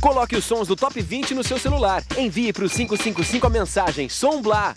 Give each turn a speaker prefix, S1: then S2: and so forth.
S1: Coloque os sons do Top 20 no seu celular. Envie para o 555 a mensagem Som Blá.